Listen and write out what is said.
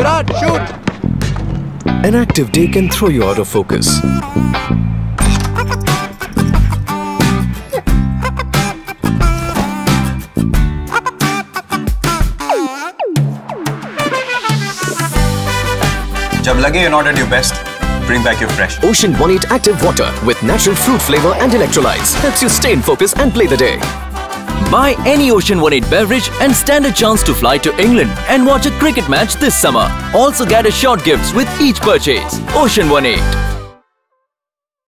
Virat, shoot! An active day can throw you out of focus. जब लगे you're not at your best, bring back your fresh. O'cean one8 Active Water with natural fruit flavor and electrolytes helps you stay in focus and play the day. Buy any O'cean 1-8 beverage and stand a chance to fly to England and watch a cricket match this summer. Also get a short gifts with each purchase. O'cean 1-8.